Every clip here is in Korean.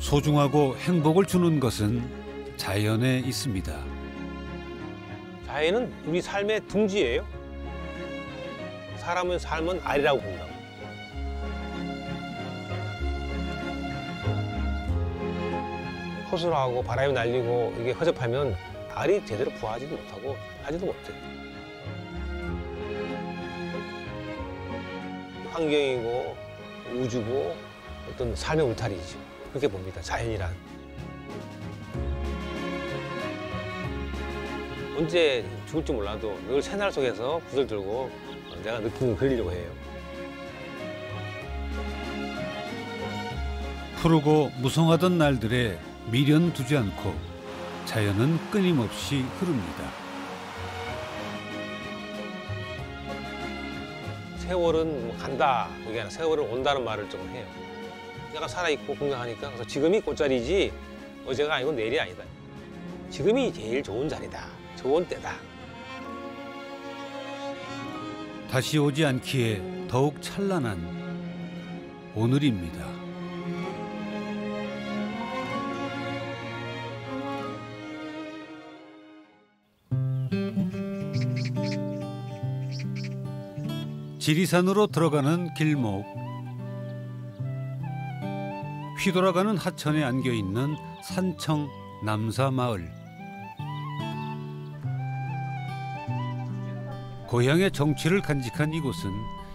소중하고 행복을 주는 것은 자연에 있습니다. 자연은 우리 삶의 둥지예요. 사람은 삶은 알이라고 본다고. 허술하고 바람이 날리고 이게 허접하면 알이 제대로 부화하지도 못하고 하지도 못해. 환경이고 우주고 어떤 삶의 울타리죠. 그렇게 봅니다. 자연이란. 언제 죽을지 몰라도 늘 새날 속에서 붓을 들고 내가 느낌을 그리려고 해요. 푸르고 무성하던 날들에 미련 두지 않고 자연은 끊임없이 흐릅니다. 세월은 뭐 간다 그게 아니라 세월은 온다는 말을 좀 해요. 내가 살아있고 건강하니까 그래서 지금이 꽃자리지 어제가 아니고 내일이 아니다. 지금이 제일 좋은 자리다. 좋은 때다. 다시 오지 않기에 더욱 찬란한 오늘입니다. 지리산으로 들어가는 길목 휘돌아가는 하천에 안겨 있는 산청 남사마을 고향의 정취를 간직한 이곳은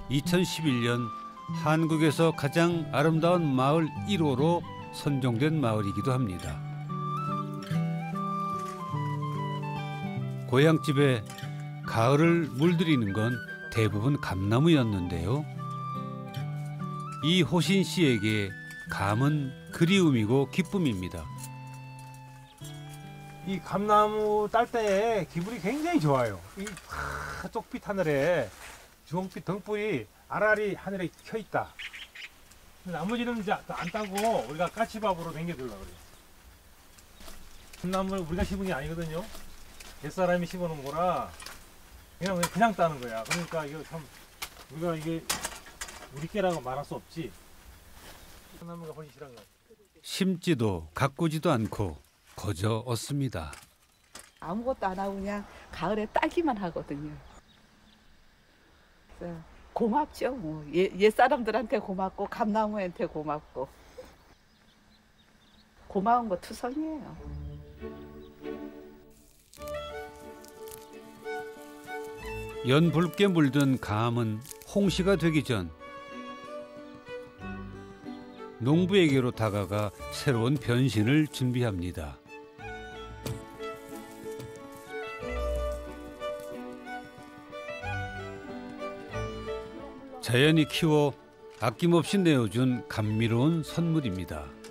2011년 한국에서 가장 아름다운 마을 1호로 선정된 마을이기도 합니다. 고향집에 가을을 물들이는 건 대부분 감나무였는데요. 이 호신 씨에게 감은 그리움이고 기쁨입니다. 이 감나무 딸 때 기분이 굉장히 좋아요. 이 하, 쪽빛 하늘에 주홍빛 등불이 아라리 하늘에 켜 있다. 나머지는 이제 안 따고 우리가 까치밥으로 남겨두려고 그래요. 감나무를 우리가 심은 게 아니거든요. 옛사람이 심어놓은 거라 그냥 그냥 따는 거야. 그러니까 이거 참 우리가 이게 우리 깨라고 말할 수 없지. 감나무가 훨씬 싫은 거. 심지도 가꾸지도 않고 거저 얻습니다. 아무것도 안 하고 그냥 가을에 따기만 하거든요. 고맙죠. 뭐. 옛, 옛 사람들한테 고맙고 감나무한테 고맙고 고마운 거 투성이에요. 연붉게 물든 감은 홍시가 되기 전 농부에게로 다가가 새로운 변신을 준비합니다. 자연이 키워 아낌없이 내어준 감미로운 선물입니다.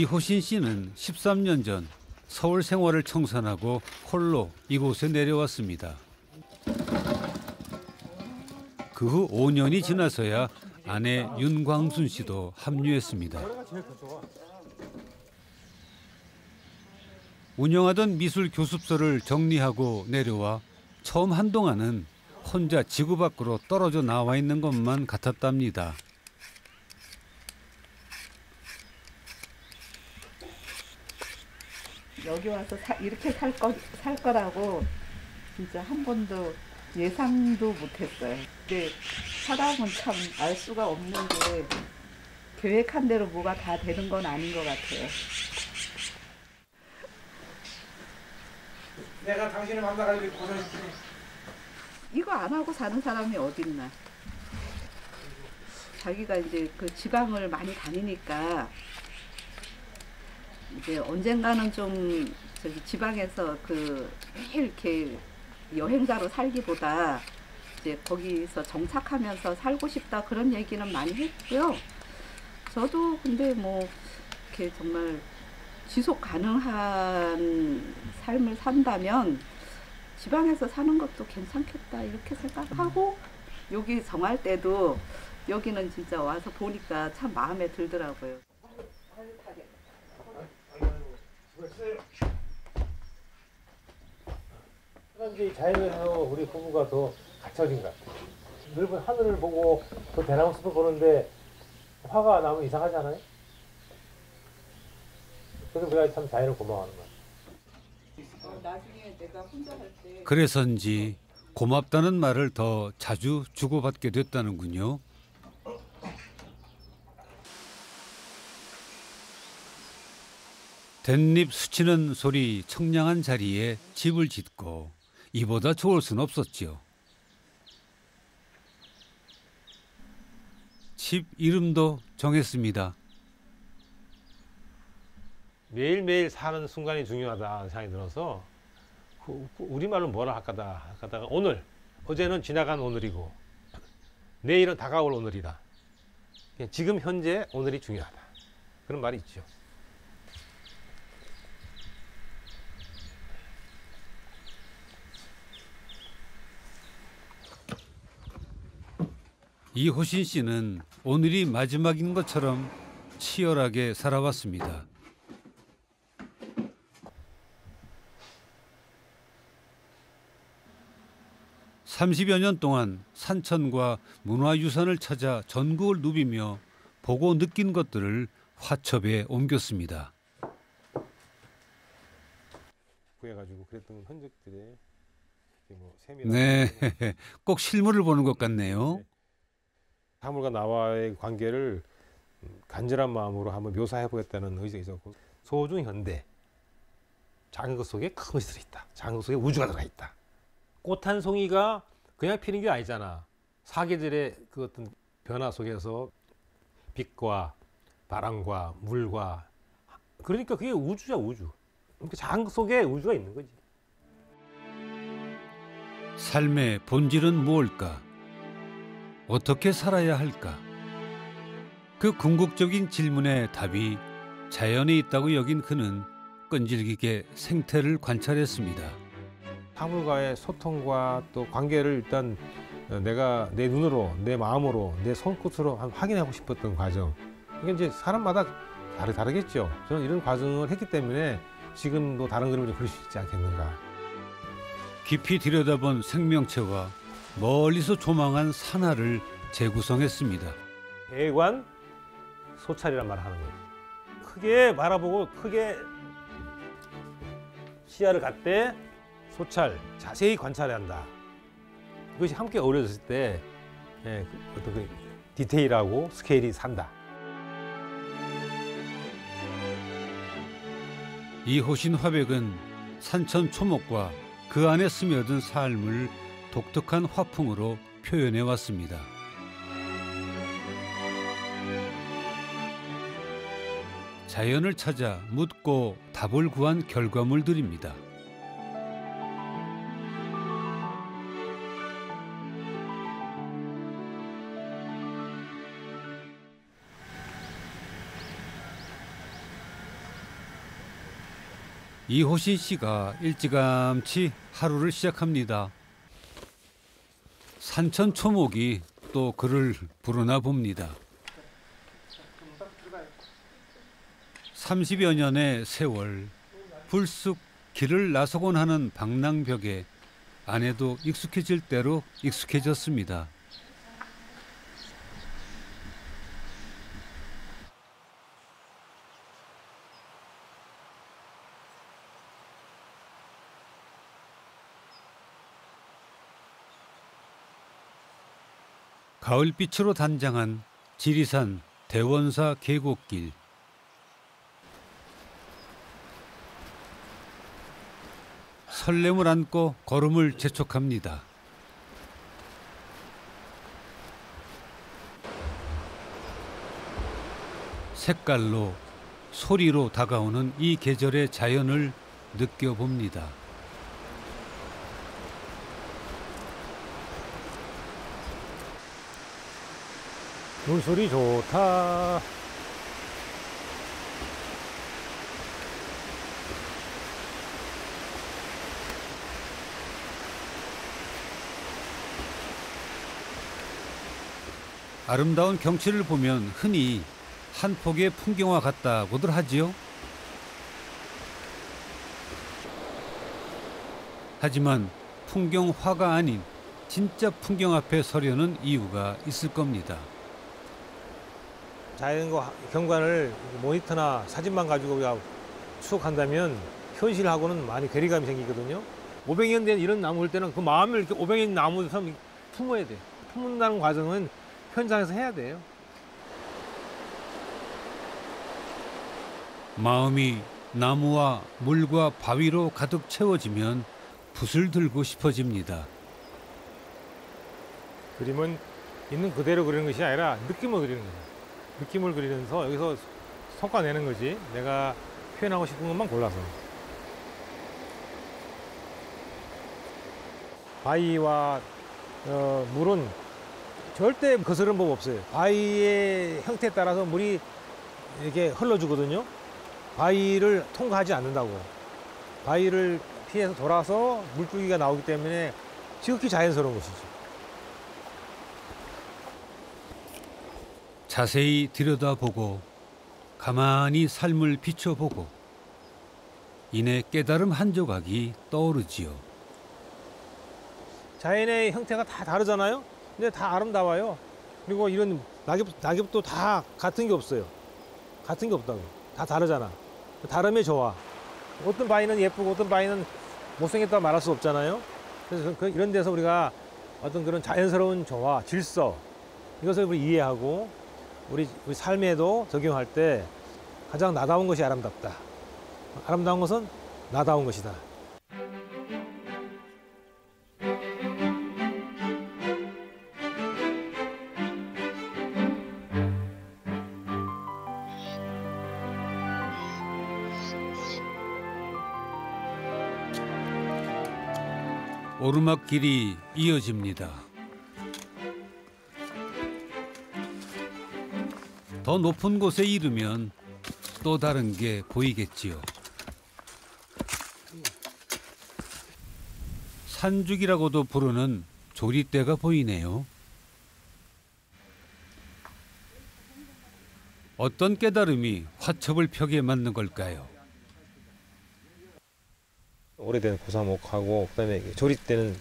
이호신 씨는 13년 전 서울 생활을 청산하고 홀로 이곳에 내려왔습니다. 그 후 5년이 지나서야 아내 윤광순 씨도 합류했습니다. 운영하던 미술 교습소를 정리하고 내려와 처음 한동안은 혼자 지구 밖으로 떨어져 나와 있는 것만 같았답니다. 여기 와서 사, 이렇게 살, 거, 살 거라고 진짜 한 번도 예상도 못했어요. 근데 사람은 참 알 수가 없는 게 계획한 대로 뭐가 다 되는 건 아닌 것 같아요. 내가 당신을 만나가지고 고생했지. 이거 안 하고 사는 사람이 어딨나. 자기가 이제 그 지방을 많이 다니니까 이제 언젠가는 좀 저기 지방에서 그 이렇게 여행자로 살기보다 이제 거기서 정착하면서 살고 싶다 그런 얘기는 많이 했고요. 저도 근데 뭐 이렇게 정말 지속 가능한 삶을 산다면 지방에서 사는 것도 괜찮겠다 이렇게 생각하고 여기 정할 때도 여기는 진짜 와서 보니까 참 마음에 들더라고요. 이제 자연에서 우리 부부가 더 갇혀진 것 같아요. 넓은 하늘을 보고 또 대나무 숲을 보는데 화가 나면 이상하지 않아요? 그래서 우리가 참 자연을 고마워하는 거야. 나중에 내가 혼자 할 때. 그래서인지 고맙다는 말을 더 자주 주고받게 됐다는군요. 댄잎 스치는 소리 청량한 자리에 집을 짓고 이보다 좋을 순 없었지요. 집 이름도 정했습니다. 매일매일 사는 순간이 중요하다 생각이 들어서 그- 그 우리말로 뭐라 할까다 하다가 오늘 어제는 지나간 오늘이고 내일은 다가올 오늘이다. 지금 현재 오늘이 중요하다. 그런 말이 있죠. 이호신 씨는 오늘이 마지막인 것처럼 치열하게 살아왔습니다. 30여 년 동안 산천과 문화유산을 찾아 전국을 누비며 보고 느낀 것들을 화첩에 옮겼습니다. 뭐 네, 꼭 실물을 보는 것 같네요. 사물과 나와의 관계를 음, 간절한 마음으로 한번 묘사해 보겠다는 의지가 있었고 소중 현대 작은 것 속에 큰 것이 들어있다. 작은 것 속에 우주가 들어있다. 꽃 한 송이가 그냥 피는 게 아니잖아. 사계절의 그 어떤 변화 속에서 빛과 바람과 물과 그러니까 그게 우주야 우주. 그러니까 작은 것 속에 우주가 있는 거지. 삶의 본질은 무엇일까? 어떻게 살아야 할까? 그 궁극적인 질문의 답이 자연에 있다고 여긴 그는 끈질기게 생태를 관찰했습니다. 사물과의 소통과 또 관계를 일단 어, 내가 내 눈으로, 내 마음으로, 내 손끝으로 확인하고 싶었던 과정. 이게 이제 사람마다 다르, 다르겠죠. 저는 이런 과정을 했기 때문에 지금도 다른 그림을 그릴 수 있지 않겠는가. 깊이 들여다본 생명체와 멀리서 조망한 산하를 재구성했습니다. 대관 소찰이란 말을 하는 거예요. 크게 바라보고 크게 시야를 갖되 소찰, 자세히 관찰해야 한다. 이것이 함께 어우러졌을 때 예, 그 어떤 그 디테일하고 스케일이 산다. 이호신 화백은 산천 초목과 그 안에 스며든 삶을 독특한 화풍으로 표현해 왔습니다. 자연을 찾아 묻고 답을 구한 결과물들입니다. 이호신 씨가 일찌감치 하루를 시작합니다. 산천 초목이 또 그를 부르나 봅니다. 30여 년의 세월 불쑥 길을 나서곤 하는 방랑벽에 아내도 익숙해질 대로 익숙해졌습니다. 가을빛으로 단장한 지리산 대원사 계곡길. 설렘을 안고 걸음을 재촉합니다. 색깔로 소리로 다가오는 이 계절의 자연을 느껴봅니다. 물소리 좋다 아름다운 경치를 보면 흔히 한 폭의 풍경화 같다고들 하지요. 하지만 풍경화가 아닌 진짜 풍경 앞에 서려는 이유가 있을 겁니다. 자연과 경관을 모니터나 사진만 가지고 우리가 추억한다면 현실하고는 많이 괴리감이 생기거든요. 500년 된 이런 나무 올 때는 그 마음을 이렇게 500년 나무처럼 품어야 돼. 품는다는 과정은 현장에서 해야 돼요. 마음이 나무와 물과 바위로 가득 채워지면 붓을 들고 싶어집니다. 그림은 있는 그대로 그리는 것이 아니라 느낌을 그리는 거예요. 느낌을 그리면서 여기서 성과 내는 거지. 내가 표현하고 싶은 것만 골라서. 바위와 어, 물은 절대 거스르는 법 없어요. 바위의 형태에 따라서 물이 이렇게 흘러주거든요. 바위를 통과하지 않는다고. 바위를 피해서 돌아서 물줄기가 나오기 때문에 지극히 자연스러운 것이죠. 자세히 들여다보고 가만히 삶을 비춰보고 이내 깨달음 한 조각이 떠오르지요. 자연의 형태가 다 다르잖아요. 근데 다 아름다워요. 그리고 이런 낙엽, 낙엽도 다 같은 게 없어요. 같은 게 없다고. 다 다르잖아. 다름이 좋아. 어떤 바위는 예쁘고 어떤 바위는 못생겼다 말할 수 없잖아요. 그래서 그 이런 데서 우리가 어떤 그런 자연스러운 조화, 질서 이것을 우리 이해하고 우리, 우리 삶에도 적용할 때 가장 나다운 것이 아름답다. 아름다운 것은 나다운 것이다. 오르막길이 이어집니다. 더 높은 곳에 이르면 또 다른 게 보이겠지요. 산죽이라고도 부르는 조리대가 보이네요. 어떤 깨달음이 화첩을 벽에 맞는 걸까요? 오래된 고사목하고 그다음에 조립되는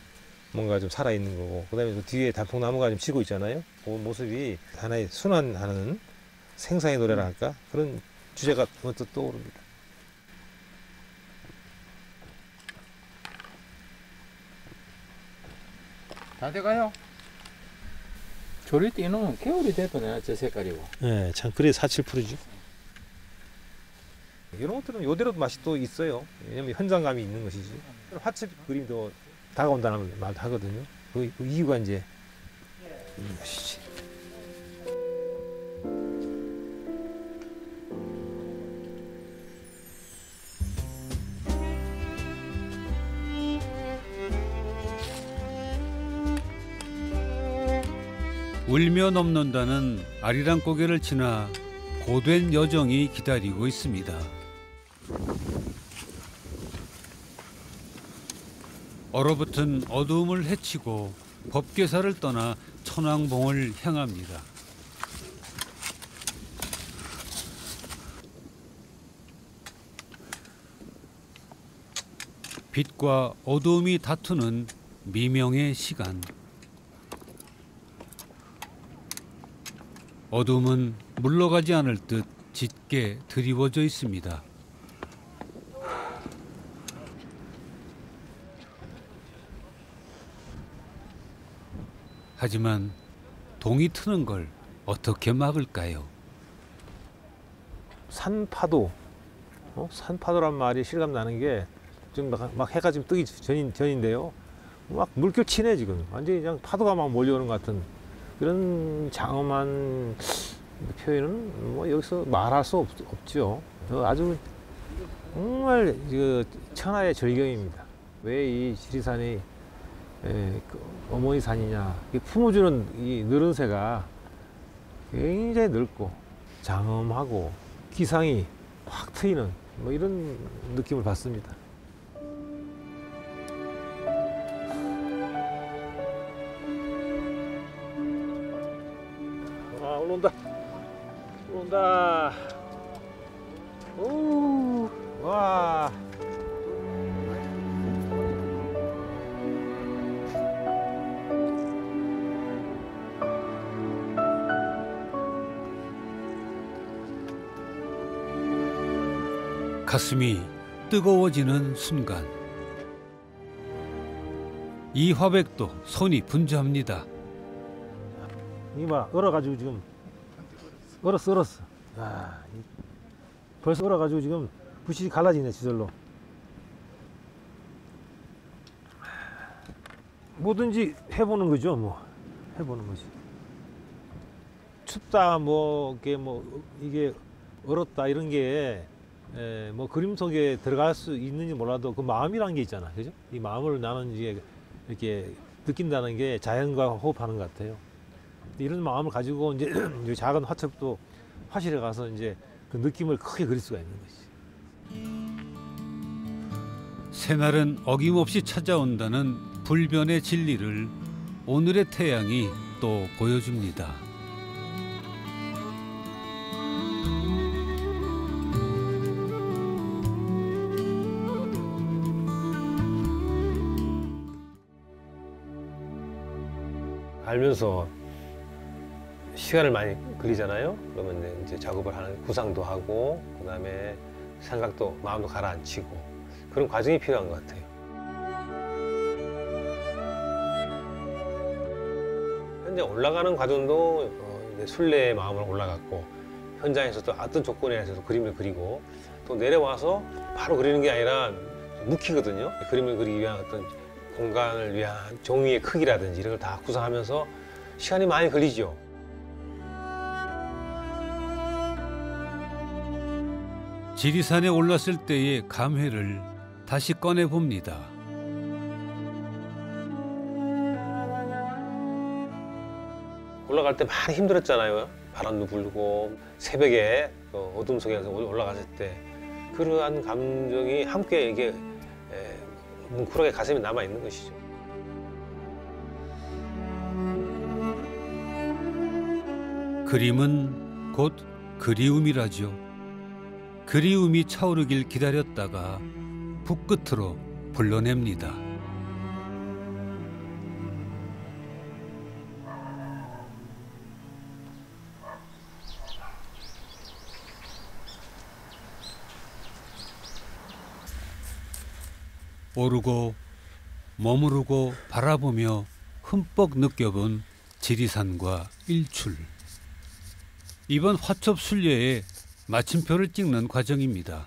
뭔가 좀 살아 있는 거고 그다음에 그 뒤에 단풍나무가 좀 치고 있잖아요. 그 모습이 하나의 순환하는 생사의 노래라 할까 그런 주제가 문득 떠오릅니다. 다 돼가요. 조릴 때 이놈은 개울이 돼도 내가 저 색깔이고. 네, 참 그래 47%죠. 이런 것들은 요대로 맛이 또 있어요. 왜냐면 현장감이 있는 것이지. 화첩 그림도 다가온다는 말 하거든요. 그, 그 이유가 이제 있는 것이지. 울며 넘는다는 아리랑 고개를 지나 고된 여정이 기다리고 있습니다. 얼어붙은 어두움을 헤치고 법계사를 떠나 천왕봉을 향합니다. 빛과 어두움이 다투는 미명의 시간. 어둠은 물러가지 않을 듯 짙게 드리워져 있습니다. 하지만 동이 트는 걸 어떻게 막을까요? 산파도, 어? 산파도란 말이 실감 나는 게 지금 막, 막 해가 지금 뜨기 전인, 전인데요. 막 물결 치네 지금. 완전히 그냥 파도가 막 몰려오는 것 같은 그런 장엄한 표현은 뭐 여기서 말할 수 없. 어, 아주 정말 그 천하의 절경입니다. 왜 이 지리산이 에, 그 어머니 산이냐? 이 품어주는 이 느른 새가 굉장히 넓고 장엄하고 기상이 확 트이는 뭐 이런 느낌을 받습니다. 올라온다. 올라온다. 오, 와. 가슴이 뜨거워지는 순간 이 화백도 손이 분주합니다. 이봐 얼어가지고 지금 얼었어 얼었어. 야, 이- 벌써 얼어가지고 지금 부실이 갈라지네 지절로. 뭐든지 해보는 거죠 뭐 해보는 거지. 춥다 뭐 이게 뭐 이게 얼었다 이런 게 에, 뭐 그림 속에 들어갈 수 있는지 몰라도 그 마음이라는 게 있잖아 그죠? 이 마음을 나는 이게 이렇게 느낀다는 게 자연과 호흡하는 것 같아요. 이런 마음을 가지고 이제 이 작은 화첩도 화실에 가서 이제 그 느낌을 크게 그릴 수가 있는 거지. 새날은 어김없이 찾아온다는 불변의 진리를 오늘의 태양이 또 보여줍니다. 알면서 시간을 많이 걸리잖아요. 그러면 이제 작업을 하는 구상도 하고 그다음에 생각도 마음도 가라앉히고 그런 과정이 필요한 것 같아요. 현재 올라가는 과정도 어, 순례의 마음으로 올라갔고 현장에서 또 어떤 조건에서도 그림을 그리고 또 내려와서 바로 그리는 게 아니라 묵히거든요. 그림을 그리기 위한 어떤 공간을 위한 종이의 크기라든지 이런 걸 다 구상하면서 시간이 많이 걸리죠. 지리산에 올랐을 때의 감회를 다시 꺼내 봅니다. 올라갈 때 많이 힘들었잖아요. 바람도 불고 새벽에 그 어둠 속에서 올라갔을 때 그러한 감정이 함께 이게 에, 뭉클하게 가슴에 남아 있는 것이죠. 그림은 곧 그리움이라죠. 그리움이 차오르길 기다렸다가 북끝으로 불러냅니다. 오르고 머무르고 바라보며 흠뻑 느껴본 지리산과 일출. 이번 화첩 순례의 마침표를 찍는 과정입니다.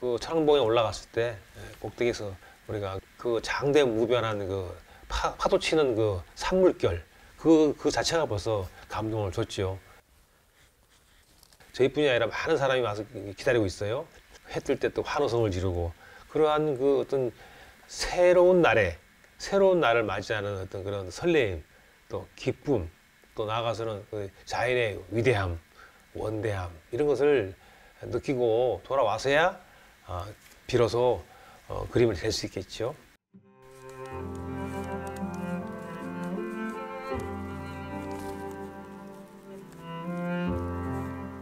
그 천왕봉에 올라갔을 때 에, 꼭대기에서 우리가 그 장대 무변한 그 파, 파도 치는 그 산물결 그, 그 자체가 벌써 감동을 줬죠. 저희뿐이 아니라 많은 사람이 와서 기다리고 있어요. 해 뜰 때 또 환호성을 지르고 그러한 그 어떤 새로운 날에 새로운 날을 맞이하는 어떤 그런 설레임 또 기쁨 또 나아가서는 그 자연의 위대함 원대함 이런 것을 느끼고 돌아와서야 어, 비로소 어, 그림을 댈수 있겠죠.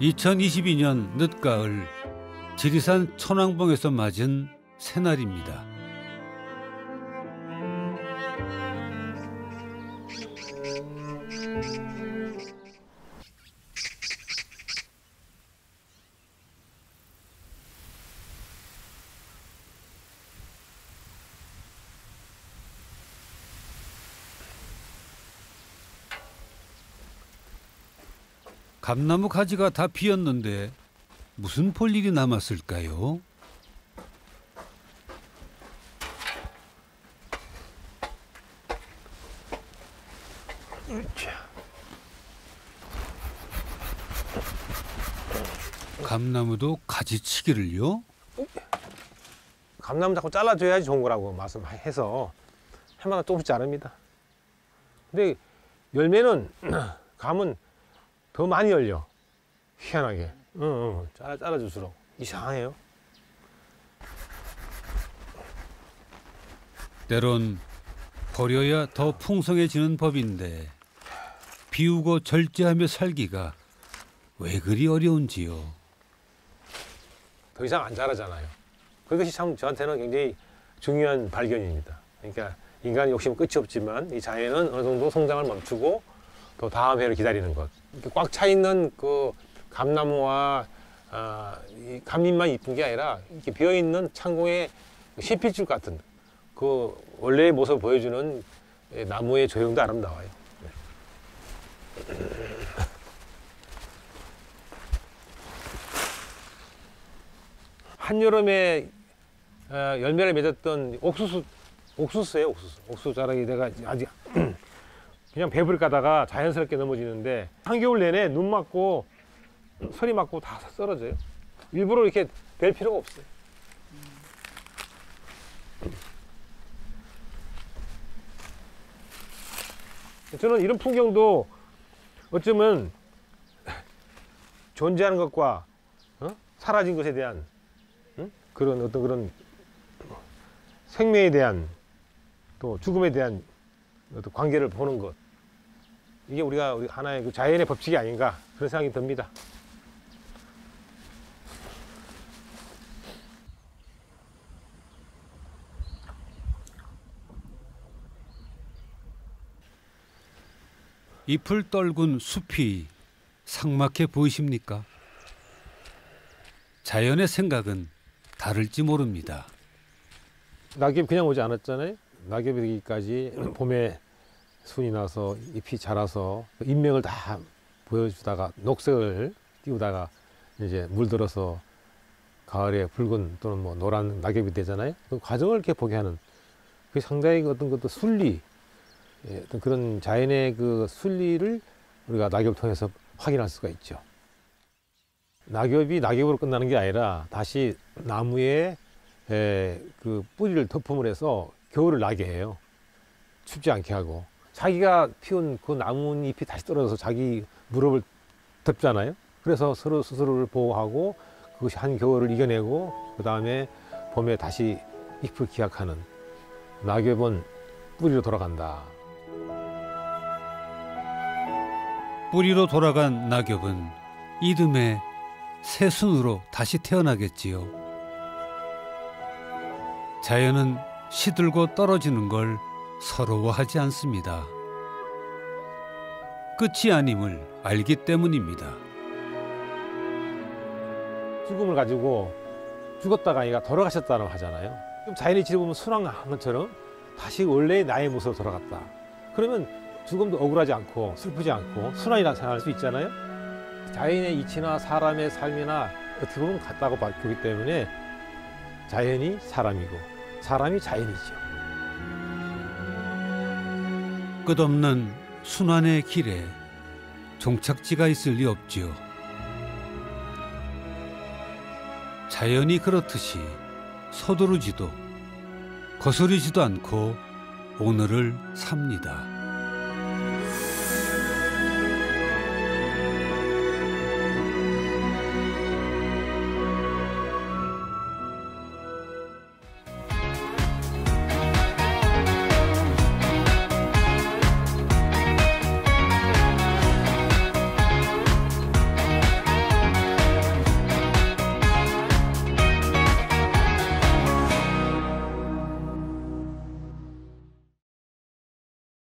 (2022년) 늦가을 지리산 천왕봉에서 맞은 새날입니다. 감나무 가지가 다 비었는데 무슨 볼 일이 남았을까요? 감나무도 가지치기를요? 감나무 자꾸 잘라줘야지 좋은 거라고 말씀해서 해마다 조금씩 자릅니다. 근데 열매는 감은 더 많이 열려. 희한하게. 응, 응. 잘라, 잘라줄수록. 이상해요. 때론 버려야 더 풍성해지는 법인데 비우고 절제하며 살기가 왜 그리 어려운지요. 더 이상 안 자라잖아요. 그것이 참 저한테는 굉장히 중요한 발견입니다. 그러니까 인간의 욕심은 끝이 없지만 이 자연은 어느 정도 성장을 멈추고 또 다음 해를 기다리는 것. 이렇게 꽉 차 있는 그 감나무와 아, 이 감잎만 이쁜 게 아니라 이렇게 비어 있는 창고의 신필줄 같은 그 원래의 모습을 보여주는 이 나무의 조형도 아름다워요. 한여름에 어, 열매를 맺었던 옥수수 옥수수예요 옥수수 옥수수 자락이 내가 아직 그냥 배불리 가다가 자연스럽게 넘어지는데 한겨울 내내 눈 맞고 소리 맞고 다 쓰러져요 일부러 이렇게 벨 필요가 없어요 저는 이런 풍경도 어쩌면 존재하는 것과 어? 사라진 것에 대한 응? 그런 어떤 그런 생명에 대한 또 죽음에 대한 관계를 보는 것 이게 우리가 우리 하나의 그 자연의 법칙이 아닌가 그런 생각이 듭니다. 잎을 떨군 숲이 삭막해 보이십니까? 자연의 생각은 다를지 모릅니다. 낙엽 그냥 오지 않았잖아요. 낙엽이 되기까지 봄에 순이 나서 잎이 자라서 인명을 다 보여주다가 녹색을 띄우다가 이제 물들어서 가을에 붉은 또는 뭐 노란 낙엽이 되잖아요. 그 과정을 이렇게 보게 하는 그 상당히 어떤 것도 순리 예, 어떤 그런 자연의 그 순리를 우리가 낙엽을 통해서 확인할 수가 있죠. 낙엽이 낙엽으로 끝나는 게 아니라 다시 나무에 에, 그 뿌리를 덮음을 해서 겨울을 나게 해요. 춥지 않게 하고. 자기가 피운 그 나뭇잎이 다시 떨어져서 자기 무릎을 덮잖아요. 그래서 서로 스스로를 보호하고 그것이 한 겨울을 이겨내고 그 다음에 봄에 다시 잎을 기약하는 낙엽은 뿌리로 돌아간다. 뿌리로 돌아간 낙엽은 이듬해 새순으로 다시 태어나겠지요. 자연은 시들고 떨어지는 걸 서러워하지 않습니다. 끝이 아님을 알기 때문입니다. 죽음을 가지고 죽었다가 아이가 돌아가셨다고 하잖아요. 그럼 자연의 질을 보면 순환한 것처럼 다시 원래의 나의 모습으로 돌아갔다. 그러면 죽음도 억울하지 않고 슬프지 않고 순환이라 생각할 수 있잖아요. 자연의 이치나 사람의 삶이나 어떻게 보면 같다고 보기 때문에 자연이 사람이고 사람이 자연이죠. 끝없는 순환의 길에 종착지가 있을 리 없지요. 자연이 그렇듯이 서두르지도 거스르지도 않고 오늘을 삽니다.